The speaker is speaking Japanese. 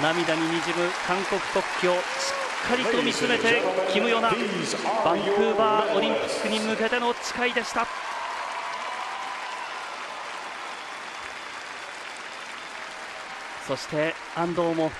涙ににじむ韓国国旗をしっかりと見つめてキム・ヨナバンクーバーオリンピックに向けての誓いでした。そして安藤も